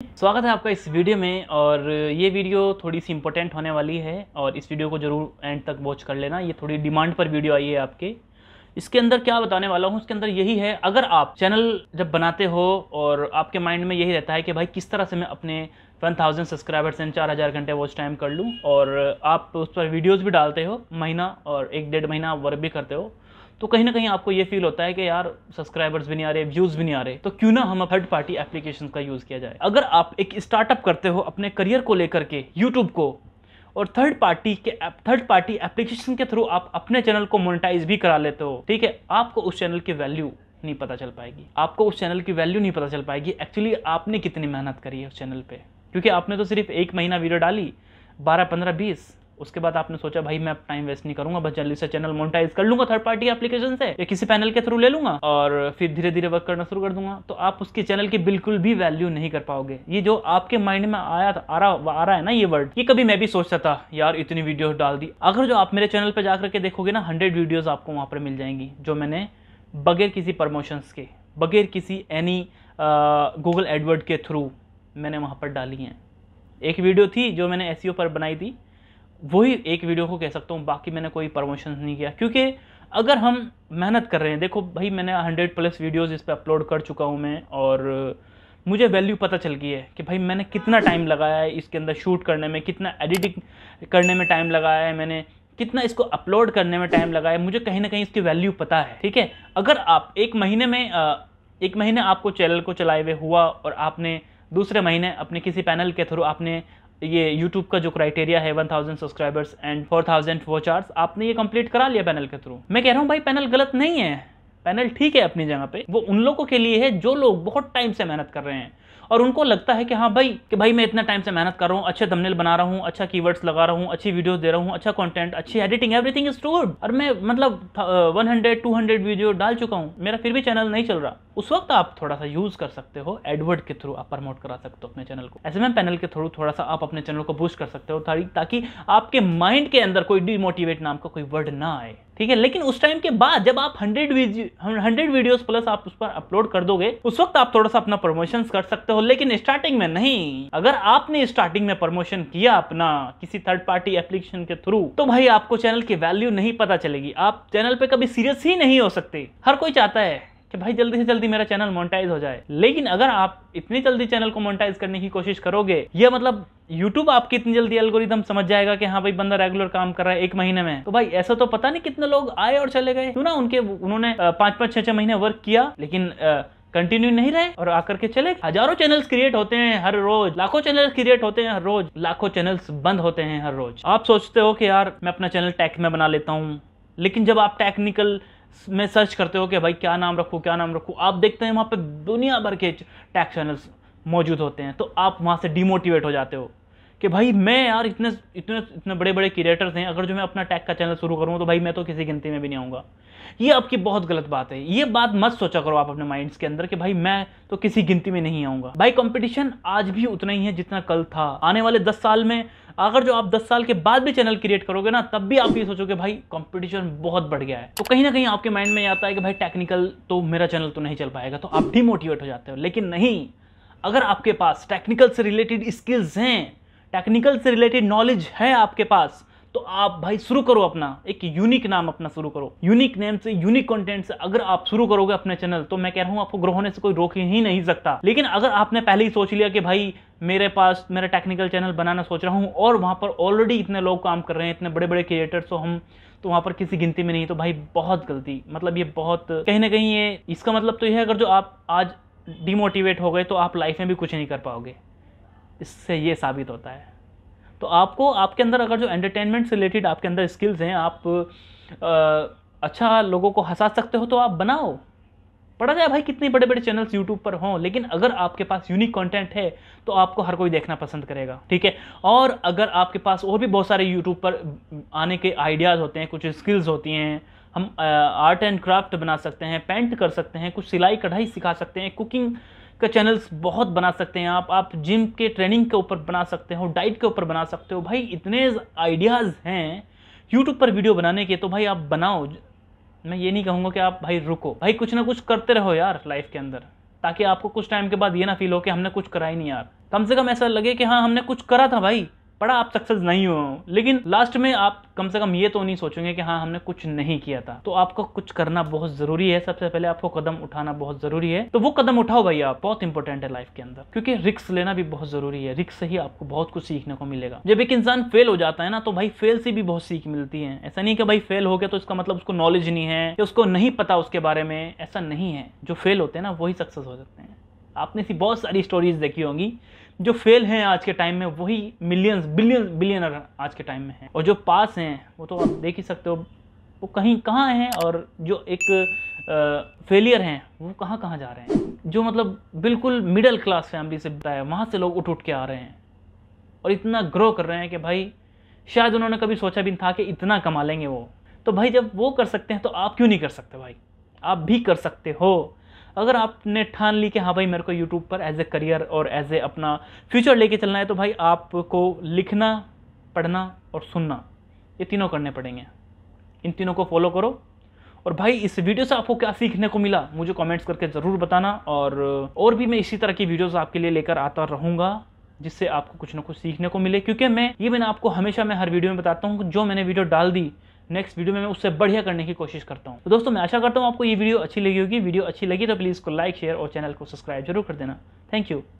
स्वागत है आपका इस वीडियो में और ये वीडियो थोड़ी सी इंपॉर्टेंट होने वाली है और इस वीडियो को ज़रूर एंड तक वॉच कर लेना। ये थोड़ी डिमांड पर वीडियो आई है आपके। इसके अंदर क्या बताने वाला हूँ? इसके अंदर यही है, अगर आप चैनल जब बनाते हो और आपके माइंड में यही रहता है कि भाई किस तरह से मैं अपने वन थाउज़ेंड सब्सक्राइबर्स एंड चार हज़ार घंटे वॉच टाइम कर लूँ और आप उस पर वीडियोज़ भी डालते हो महीना और एक डेढ़ महीना वर्क भी करते हो तो कहीं ना कहीं आपको ये फील होता है कि यार सब्सक्राइबर्स भी नहीं आ रहे व्यूज़ भी नहीं आ रहे तो क्यों ना हम थर्ड पार्टी एप्लीकेशन का यूज़ किया जाए? अगर आप एक स्टार्टअप करते हो अपने करियर को लेकर के यूट्यूब को, और थर्ड पार्टी के थर्ड पार्टी एप्लीकेशन के थ्रू आप अपने चैनल को मोनेटाइज भी करा लेते हो, ठीक है? आपको उस चैनल की वैल्यू नहीं पता चल पाएगी। आपको उस चैनल की वैल्यू नहीं पता चल पाएगी। एक्चुअली आपने कितनी मेहनत करी है उस चैनल पे? क्योंकि आपने तो सिर्फ़ एक महीना वीडियो डाली, बारह, पंद्रह, बीस उसके बाद आपने सोचा, भाई, मैं टाइम वेस्ट नहीं करूँगा, बस जल्दी से चैनल मोनिटाइज कर लूँगा थर्ड पार्टी एप्लीकेशन से, या किसी पैनल के थ्रू ले लूँगा और फिर धीरे धीरे वर्क करना शुरू कर दूँगा। तो आप उसके चैनल की बिल्कुल भी वैल्यू नहीं कर पाओगे। ये जो आपके माइंड में आया था, आ रहा आ रहा है ना ये वर्ड ये कभी मैं भी सोचता था यार, इतनी वीडियो डाल दी। अगर जो आप मेरे चैनल पर जाकर के देखोगे ना हंड्रेड वीडियोज़ आपको वहाँ पर मिल जाएँगी, जो मैंने बगैर किसी प्रमोशंस के, बगैर किसी एनी गूगल एडवर्ड के थ्रू मैंने वहाँ पर डाली हैं। एक वीडियो थी जो मैंने एस पर बनाई थी वही एक वीडियो को कह सकता हूँ, बाकी मैंने कोई प्रमोशन नहीं किया। क्योंकि अगर हम मेहनत कर रहे हैं, देखो भाई मैंने हंड्रेड प्लस वीडियोज़ इस पर अपलोड कर चुका हूँ मैं, और मुझे वैल्यू पता चल गई है कि भाई मैंने कितना टाइम लगाया है इसके अंदर शूट करने में, कितना एडिटिंग करने में टाइम लगाया है मैंने, कितना इसको अपलोड करने में टाइम लगाया है, मुझे कहीं ना कहीं इसकी वैल्यू पता है, ठीक है? अगर आप एक महीने में एक महीने आपको चैनल को चलाए हुए हुआ, और आपने दूसरे महीने अपने किसी पैनल के थ्रू आपने ये यूट्यूब का जो क्राइटेरिया है 1000 सब्सक्राइबर्स एंड 4000 वॉच आवर्स आपने ये कंप्लीट करा लिया पैनल के थ्रू मैं कह रहा हूँ, भाई पैनल गलत नहीं है। पैनल ठीक है अपनी जगह पे। वो उन लोगों के लिए है जो लोग बहुत टाइम से मेहनत कर रहे हैं। और उनको लगता है कि हाँ भाई, कि भाई मैं इतना टाइम से मेहनत कर रहा हूँ, अच्छे थंबनेल बना रहा हूँ अच्छा कीवर्ड्स लगा रहा हूँ, अच्छी वीडियोस दे रहा हूँ अच्छा कंटेंट अच्छी एडिटिंग एवरीथिंग इज़ गुड और मैं मतलब one hundred two hundred video डाल चुका हूँ, मेरा फिर भी चैनल नहीं चल रहा। उस वक्त आप थोड़ा सा यूज़ कर सकते हो एडवर्ड के थ्रू आप प्रमोट करा सकते हो अपने चैनल को। में पैनल के थ्रू थोड़ा सा आप अपने चैनल को बूस्ट कर सकते हो ताकि आपके माइंड के अंदर कोई डिमोटिवेट नाम का कोई वर्ड ना आए। ठीक है? लेकिन उस टाइम के बाद जब आप हंड्रेड हंड्रेड वीडियोस प्लस आप उस पर अपलोड कर दोगे, उस वक्त आप थोड़ा सा अपना प्रमोशन कर सकते हो, लेकिन स्टार्टिंग में नहीं। अगर आपने स्टार्टिंग में प्रमोशन किया अपना किसी थर्ड पार्टी एप्लीकेशन के थ्रू तो भाई आपको चैनल की वैल्यू नहीं पता चलेगी। आप चैनल पे कभी सीरियस ही नहीं हो सकते। हर कोई चाहता है। कि भाई जल्दी से जल्दी मेरा चैनल मोनेटाइज हो जाए। लेकिन अगर आप इतनी जल्दी चैनल को मोनेटाइज करने की कोशिश करोगे, ये मतलब यूट्यूब आपकी इतनी जल्दी एल्गोरिदम समझ जाएगा कि हाँ भाई बंदा रेगुलर काम कर रहा है एक महीने में। तो भाई ऐसा तो पता नहीं कितने लोग आए और चले गए। क्यों ना उनके, उन्होंने पाँच पाँच, छह छह महीने वर्क किया, लेकिन कंटिन्यू नहीं रहे और आकर के चले हज़ारों चैनल्स क्रिएट होते हैं हर रोज। लाखों चैनल्स क्रिएट होते हैं हर रोज। लाखों चैनल्स बंद होते हैं हर रोज। आप सोचते हो कि यार, मैं अपना चैनल टैक में बना लेता हूँ। लेकिन जब आप टेक्निकल में सर्च करते हो कि भाई क्या नाम रखूँ, क्या नाम रखूँ। आप देखते हैं वहाँ पर दुनिया भर के टैक्स चैनल्स मौजूद होते हैं तो आप वहाँ से डिमोटिवेट हो जाते हो। कि भाई मैं यार इतने इतने इतने बड़े बड़े क्रिएटर्स हैं, अगर जो मैं अपना टैग का चैनल शुरू करूँ तो भाई मैं तो किसी गिनती में भी नहीं आऊँगा। ये आपकी बहुत गलत बात है। ये बात मत सोचा करो आप अपने माइंड्स के अंदर कि भाई मैं तो किसी गिनती में नहीं आऊँगा। भाई कंपटीशन आज भी उतना ही है जितना कल था। आने वाले दस साल में, अगर जो आप 10 साल के बाद भी चैनल क्रिएट करोगे ना, तब भी आप ये सोचोगे, भाई कंपटीशन बहुत बढ़ गया है। तो कहीं ना कहीं आपके माइंड में आता है कि भाई टेक्निकल तो मेरा चैनल तो नहीं चल पाएगा तो आप डिमोटिवेट हो जाते हो। लेकिन नहीं, अगर आपके पास टेक्निकल से रिलेटेड स्किल्स हैं टेक्निकल से रिलेटेड नॉलेज है आपके पास तो आप भाई शुरू करो अपना, एक यूनिक नाम अपना शुरू करो। यूनिक नेम से, यूनिक कंटेंट से अगर आप शुरू करोगे अपने चैनल तो मैं कह रहा हूँ आपको ग्रो होने से कोई रोक ही नहीं सकता। लेकिन अगर आपने पहले ही सोच लिया कि भाई मेरे पास, मेरा टेक्निकल चैनल बनाना सोच रहा हूँ, और वहाँ पर ऑलरेडी इतने लोग काम कर रहे हैं, इतने बड़े बड़े क्रिएटर्स तो हम तो वहाँ पर किसी गिनती में नहीं तो भाई बहुत गलती। मतलब ये बहुत, कहीं ना कहीं ये, इसका मतलब तो यह है अगर जो आप आज डिमोटिवेट हो गए तो आप लाइफ में भी कुछ नहीं कर पाओगे। इससे ये साबित होता है। तो आपको आपके अंदर अगर जो एंटरटेनमेंट से रिलेटेड आपके अंदर स्किल्स हैं आप आ, अच्छा लोगों को हंसा सकते हो तो आप बनाओ। पढ़ा जाए भाई कितने बड़े बड़े चैनल्स यूट्यूब पर हों लेकिन अगर आपके पास यूनिक कंटेंट है तो आपको हर कोई देखना पसंद करेगा ठीक है? और अगर आपके पास और भी बहुत सारे यूट्यूब पर आने के आइडियाज़ होते हैं कुछ स्किल्स होती हैं हम आर्ट एंड क्राफ्ट बना सकते हैं पेंट कर सकते हैं कुछ सिलाई कढ़ाई सिखा सकते हैं कुकिंग का चैनल्स बहुत बना सकते हैं आप। आप जिम के ट्रेनिंग के ऊपर बना सकते हो डाइट के ऊपर बना सकते हो। भाई, इतने आइडियाज़ हैं यूट्यूब पर वीडियो बनाने के तो भाई आप बनाओ। मैं ये नहीं कहूँगा कि आप भाई रुको। भाई, कुछ ना कुछ करते रहो यार लाइफ के अंदर, ताकि आपको कुछ टाइम के बाद ये ना फील हो कि हमने कुछ करा ही नहीं यार। कम से कम ऐसा लगे कि हाँ हमने कुछ करा था भाई। पढ़ा आप सक्सेस नहीं हो। लेकिन लास्ट में आप कम से कम ये तो नहीं सोचेंगे कि हाँ हमने कुछ नहीं किया था। तो आपको कुछ करना बहुत ज़रूरी है। सबसे पहले आपको कदम उठाना बहुत ज़रूरी है। तो वो कदम उठाओ भाई आप। बहुत इंपॉर्टेंट है लाइफ के अंदर। क्योंकि रिक्स लेना भी बहुत ज़रूरी है। रिक्स से ही आपको बहुत कुछ सीखने को मिलेगा। जब एक इंसान फेल हो जाता है ना तो भाई फेल से भी बहुत सीख मिलती है। ऐसा नहीं कि भाई फेल हो गया तो इसका मतलब उसको नॉलेज नहीं है, या उसको नहीं पता उसके बारे में। ऐसा नहीं है। जो फेल होते हैं ना, वही सक्सेस हो जाते हैं। आपने ऐसी बहुत सारी स्टोरीज देखी होंगी जो फेल हैं आज के टाइम में वही मिलियंस बिलियन बिलियनर आज के टाइम में हैं। और जो पास हैं वो तो आप देख ही सकते हो वो कहीं कहाँ हैं और जो एक आ, फेलियर हैं वो कहाँ कहाँ जा रहे हैं। जो मतलब बिल्कुल मिडिल क्लास फैमिली से है वहाँ से लोग उठ उठ के आ रहे हैं। और इतना ग्रो कर रहे हैं कि भाई शायद उन्होंने कभी सोचा भी नहीं था कि इतना कमा लेंगे वो। तो भाई जब वो कर सकते हैं तो आप क्यों नहीं कर सकते भाई? आप भी कर सकते हो। अगर आपने ठान ली कि हाँ भाई मेरे को यूट्यूब पर एज ए करियर और एज ए अपना फ्यूचर लेके चलना है तो भाई आपको लिखना, पढ़ना और सुनना, ये तीनों करने पड़ेंगे। इन तीनों को फॉलो करो। और भाई इस वीडियो से आपको क्या सीखने को मिला, मुझे कमेंट्स करके ज़रूर बताना। और और भी मैं इसी तरह की वीडियोस आपके लिए लेकर आता रहूँगा, जिससे आपको कुछ ना कुछ सीखने को मिले। क्योंकि मैं, ये मैंने आपको हमेशा मैं हर वीडियो में बताता हूँ जो मैंने वीडियो डाल दी नेक्स्ट वीडियो में मैं उससे बढ़िया करने की कोशिश करता हूँ। तो दोस्तों, मैं आशा करता हूँ आपको ये वीडियो अच्छी लगी होगी। वीडियो अच्छी लगी तो प्लीज़ को लाइक शेयर और चैनल को सब्सक्राइब ज़रूर कर देना। Thank you